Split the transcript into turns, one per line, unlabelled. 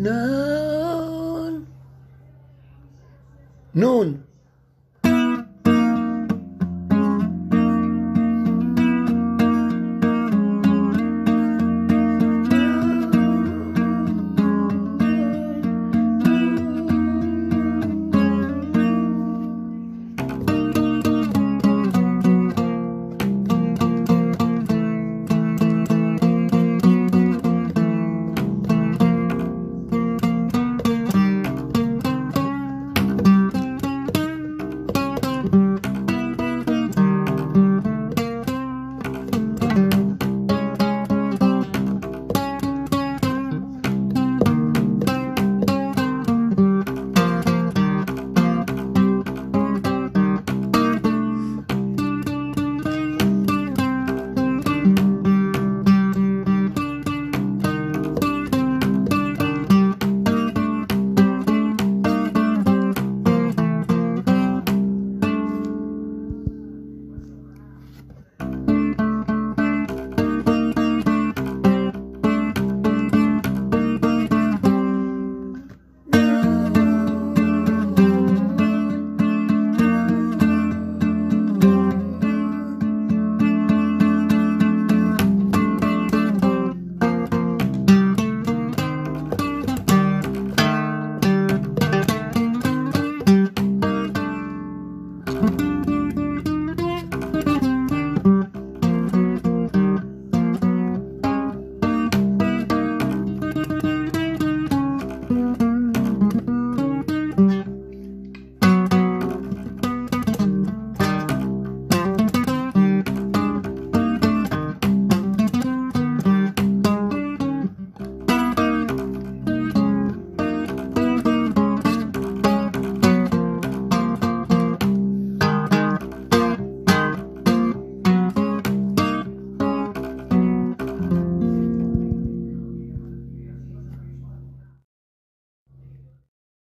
Nun. Nun.